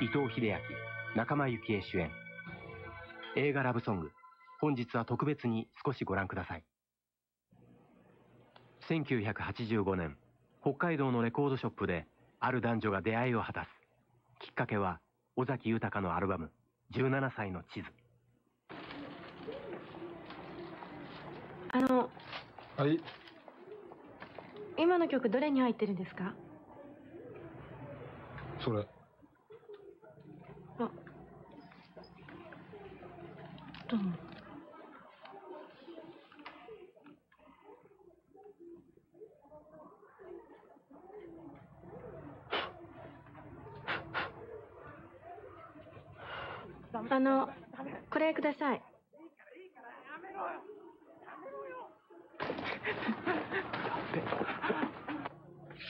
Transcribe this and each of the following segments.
伊藤英明仲間由紀恵主演。映画ラブソング。本日は特別に少しご覧ください。1985年北海道のレコードショップである男女が出会いを果たす。きっかけは尾崎豊のアルバム「17歳の地図」あのはい。今の曲どれに入ってるんですか？それあのこれください。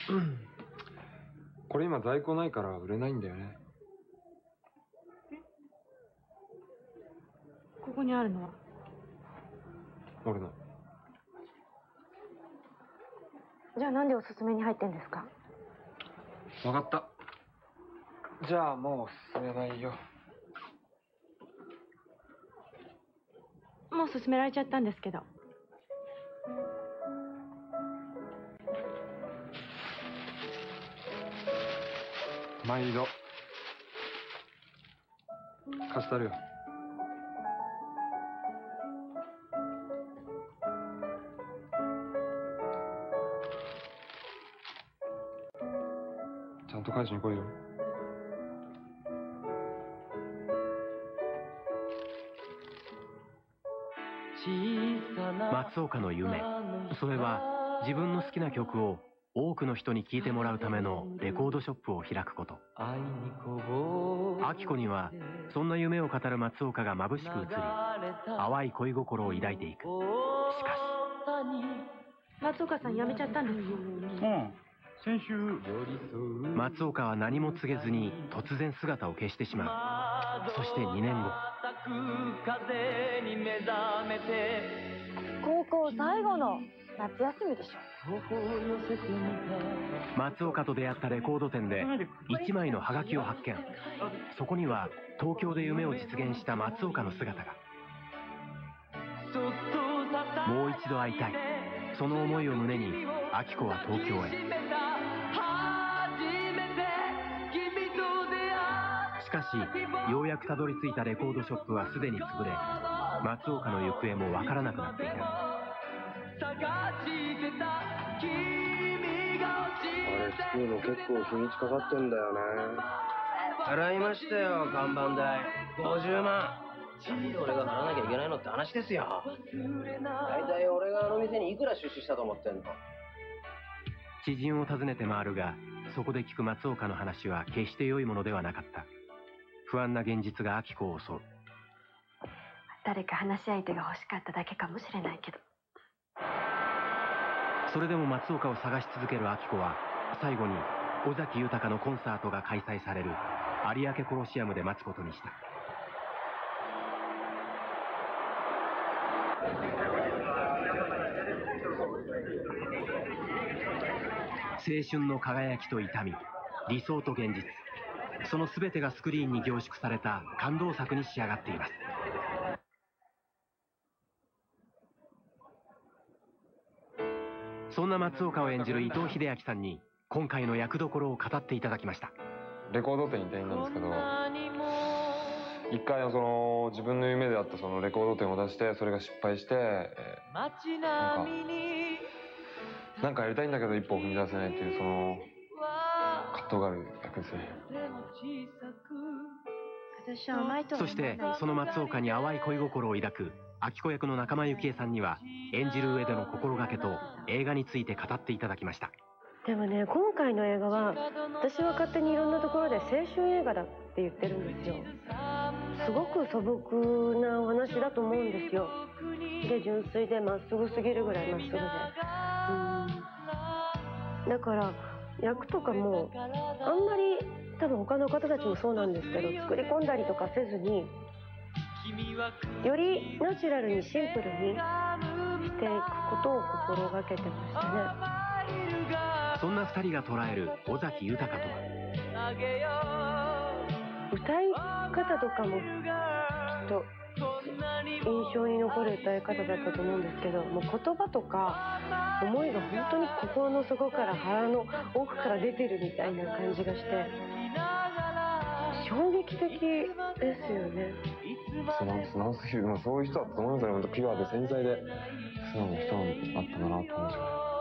これ今在庫ないから売れないんだよね。ここにあるのは？俺の。じゃあなんでおすすめに入ってんですか？分かった。じゃあもう進めないよもう勧められちゃったんですけど。毎度。貸したるよ。ちゃんと返しに来いよ。松岡の夢。それは自分の好きな曲を多くの人に聴いてもらうためのレコードショップを開くこと。明子にはそんな夢を語る松岡が眩しく映り淡い恋心を抱いていく。しか松岡さん辞めちゃったんですうん。先週し松岡は何も告げずに突然姿を消してしまう。そして2年後高校最後の夏休みでしょ。松岡と出会ったレコード店で1枚のハガキを発見。そこには東京で夢を実現した松岡の姿が。もう一度会いたい。その思いを胸に明子は東京へしかしようやくたどり着いたレコードショップはすでに潰れ松岡の行方もわからなくなっていた。あれ作るの結構日にちかかってんだよね。払いましたよ看板代。50万。俺が払わなきゃいけないのって話ですよ。大体俺があの店にいくら出資したと思ってんの。知人を訪ねて回るがそこで聞く松岡の話は決して良いものではなかった不安な現実が明子を襲う。誰か話し相手が欲しかっただけかもしれないけど。それでも松岡を探し続ける明子は最後に尾崎豊のコンサートが開催される。有明コロシアムで待つことにした。青春の輝きと痛み。理想と現実その全てがスクリーンに凝縮された感動作に仕上がっています。そんな松岡を演じる伊藤英明さんに今回の役どころを語っていただきました。レコード店に店員なんですけど一回その自分の夢であったそのレコード店を出してそれが失敗して、えーなんかなんかやりたいんだけど一歩踏み出せないっていうその藤がある役ですね私は甘いとはそしてその松岡に淡い恋心を抱く明子役の仲間由紀恵さんには演じる上での心がけと映画について語っていただきました。でもね今回の映画は私は勝手にいろんなところで青春映画だって言ってるんですよ。すごく素朴なお話だと思うんですよ。で純粋でまっすぐすぎるぐらいまっすぐで。うん。だから役とかもあんまり多分他の方たちもそうなんですけど作り込んだりとかせずによりナチュラルにシンプルにしていくことを心がけてましたね。そんな2人が捉える尾崎豊とは？歌い方とかもきっと印象に残る歌い方だったと思うんですけどもう言葉とか思いが本当に心の底から腹の奥から出てるみたいな感じがして衝撃的ですよね。素直素直すぎる、まあ、そういう人だったと思いますよね本当ピュアで繊細で素直な人だったんだなと思いました